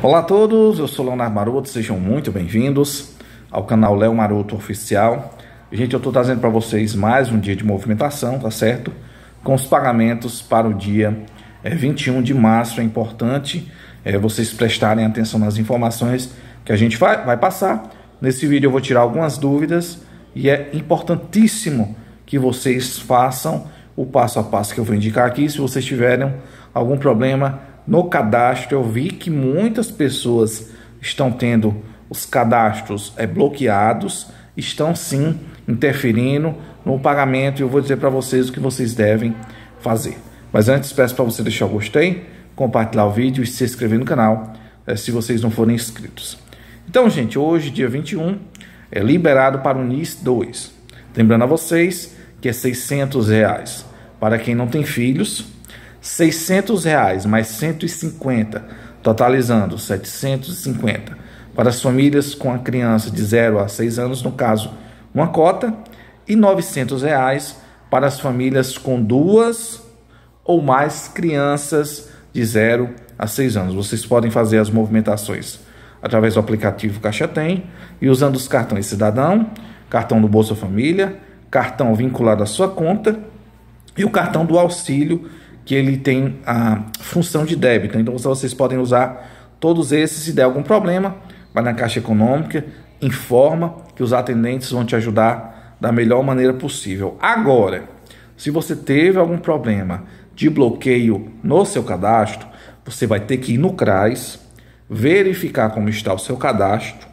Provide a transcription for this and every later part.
Olá a todos, eu sou Leonardo Maroto, sejam muito bem-vindos ao canal Léo Maroto Oficial. Gente, eu estou trazendo para vocês mais um dia de movimentação, tá certo? Com os pagamentos para o dia é, 21 de março. É importante é, vocês prestarem atenção nas informações que a gente vai, vai passar. Nesse vídeo eu vou tirar algumas dúvidas e é importantíssimo que vocês façam o passo a passo que eu vou indicar aqui. Se vocês tiverem algum problema, no cadastro, eu vi que muitas pessoas estão tendo os cadastros é, bloqueados, estão sim interferindo no pagamento e eu vou dizer para vocês o que vocês devem fazer. Mas antes, peço para você deixar o gostei, compartilhar o vídeo e se inscrever no canal é, se vocês não forem inscritos. Então, gente, hoje, dia 21, é liberado para o NIS 2. Lembrando a vocês que é 600 reais para quem não tem filhos 600 reais mais 150, totalizando 750 para as famílias com a criança de 0 a 6 anos, no caso, uma cota, e 900 reais para as famílias com duas ou mais crianças de 0 a 6 anos. Vocês podem fazer as movimentações através do aplicativo Caixa Tem e usando os cartões Cidadão, cartão do Bolsa Família, cartão vinculado à sua conta e o cartão do auxílio que ele tem a função de débito. Então vocês podem usar todos esses se der algum problema, vai na Caixa Econômica, informa que os atendentes vão te ajudar da melhor maneira possível. Agora, se você teve algum problema de bloqueio no seu cadastro, você vai ter que ir no CRAS, verificar como está o seu cadastro,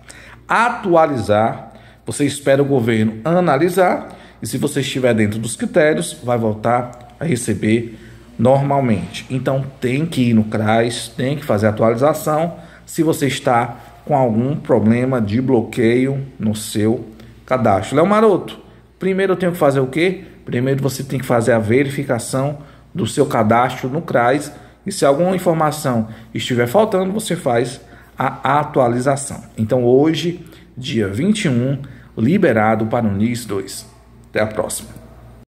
atualizar, você espera o governo analisar e se você estiver dentro dos critérios, vai voltar a receber normalmente. Então tem que ir no CRAS, tem que fazer atualização se você está com algum problema de bloqueio no seu cadastro. Léo Maroto, primeiro eu tenho que fazer o quê? Primeiro você tem que fazer a verificação do seu cadastro no CRAS e se alguma informação estiver faltando, você faz a atualização. Então hoje, dia 21, liberado para o NIS 2. Até a próxima.